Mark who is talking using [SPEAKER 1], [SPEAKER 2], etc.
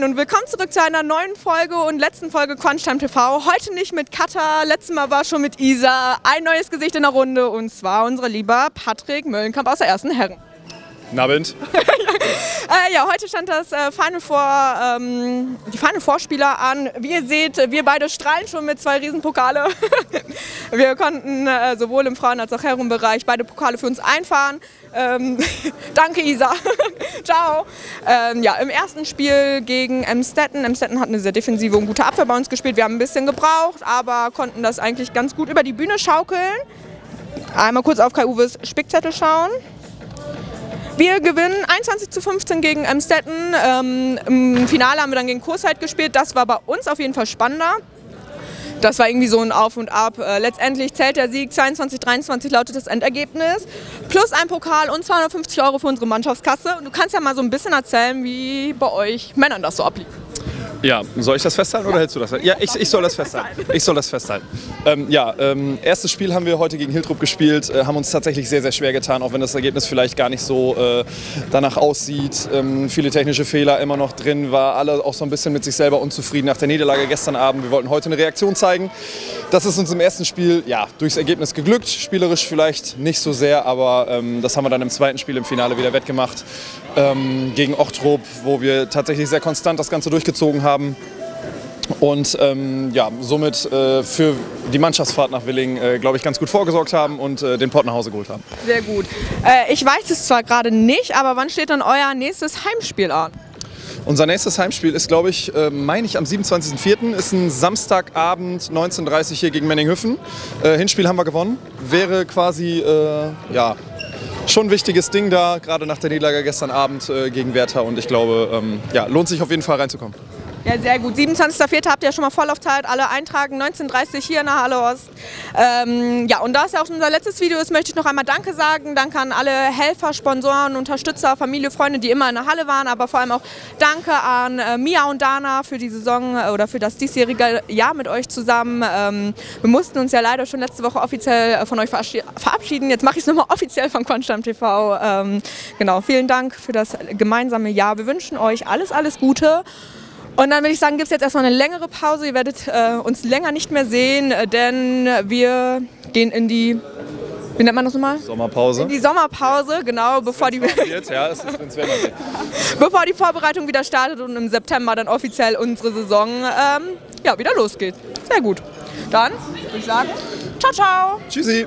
[SPEAKER 1] Moin und willkommen zurück zu einer neuen Folge und letzten Folge Crunchtime TV. Heute nicht mit Katha, letztes Mal war schon mit Isa. Ein neues Gesicht in der Runde und zwar unser lieber Patrick Möllenkamp aus der ersten Herren.
[SPEAKER 2] Nabend.
[SPEAKER 1] Äh, ja, heute stand das äh, Final Four, ähm, die Final Vorspieler an. Wie ihr seht, wir beide strahlen schon mit zwei Riesenpokale. wir konnten äh, sowohl im Frauen- als auch Herrenbereich beide Pokale für uns einfahren. Ähm, danke Isa. Ciao. Ähm, ja, im ersten Spiel gegen Emstetten. Emstetten hat eine sehr defensive und gute Abwehr bei uns gespielt. Wir haben ein bisschen gebraucht, aber konnten das eigentlich ganz gut über die Bühne schaukeln. Einmal kurz auf Kai Uwes Spickzettel schauen. Wir gewinnen 21 zu 15 gegen Emstetten. Ähm, Im Finale haben wir dann gegen Kursheit gespielt. Das war bei uns auf jeden Fall spannender. Das war irgendwie so ein Auf und Ab. Äh, letztendlich zählt der Sieg 22-23 lautet das Endergebnis. Plus ein Pokal und 250 Euro für unsere Mannschaftskasse. Und du kannst ja mal so ein bisschen erzählen, wie bei euch Männern das so ablief.
[SPEAKER 2] Ja, soll ich das festhalten oder hältst du das? Ja, ich, ich soll das festhalten. Ich soll das festhalten. Ähm, ja, ähm, erstes Spiel haben wir heute gegen Hiltrup gespielt, äh, haben uns tatsächlich sehr, sehr schwer getan, auch wenn das Ergebnis vielleicht gar nicht so äh, danach aussieht. Ähm, viele technische Fehler immer noch drin, war alle auch so ein bisschen mit sich selber unzufrieden nach der Niederlage gestern Abend. Wir wollten heute eine Reaktion zeigen. Das ist uns im ersten Spiel ja, durchs Ergebnis geglückt, spielerisch vielleicht nicht so sehr, aber ähm, das haben wir dann im zweiten Spiel im Finale wieder wettgemacht ähm, gegen Ochtrup, wo wir tatsächlich sehr konstant das Ganze durchgezogen haben und ähm, ja, somit äh, für die Mannschaftsfahrt nach Willing, äh, glaube ich, ganz gut vorgesorgt haben und äh, den Pott nach Hause geholt haben.
[SPEAKER 1] Sehr gut. Äh, ich weiß es zwar gerade nicht, aber wann steht dann euer nächstes Heimspiel an?
[SPEAKER 2] Unser nächstes Heimspiel ist, glaube ich, äh, meine ich, am 27.04. ist ein Samstagabend 19.30 Uhr hier gegen Menninghöfen. Äh, Hinspiel haben wir gewonnen. Wäre quasi, äh, ja, schon ein wichtiges Ding da, gerade nach der Niederlage gestern Abend äh, gegen Werther. Und ich glaube, ähm, ja, lohnt sich auf jeden Fall reinzukommen.
[SPEAKER 1] Ja, sehr gut. 27.04. habt ihr ja schon mal Vorlaufzeit. Alle eintragen. 19.30 hier in der Halle Ost. Ähm, ja, und da es ja auch unser letztes Video ist, möchte ich noch einmal Danke sagen. Danke an alle Helfer, Sponsoren, Unterstützer, Familie, Freunde, die immer in der Halle waren. Aber vor allem auch Danke an äh, Mia und Dana für die Saison äh, oder für das diesjährige Jahr mit euch zusammen. Ähm, wir mussten uns ja leider schon letzte Woche offiziell äh, von euch verabschieden. Jetzt mache ich es nochmal offiziell von Quantstam TV. Ähm, genau, vielen Dank für das gemeinsame Jahr. Wir wünschen euch alles, alles Gute. Und dann würde ich sagen, gibt es jetzt erstmal eine längere Pause. Ihr werdet äh, uns länger nicht mehr sehen, äh, denn wir gehen in die, wie nennt man das nochmal?
[SPEAKER 2] Sommerpause.
[SPEAKER 1] In die Sommerpause, genau, bevor die,
[SPEAKER 2] Wird, ja, es ist,
[SPEAKER 1] bevor die Vorbereitung wieder startet und im September dann offiziell unsere Saison ähm, ja, wieder losgeht. Sehr gut. Dann würde ich sagen, ciao, ciao.
[SPEAKER 2] Tschüssi.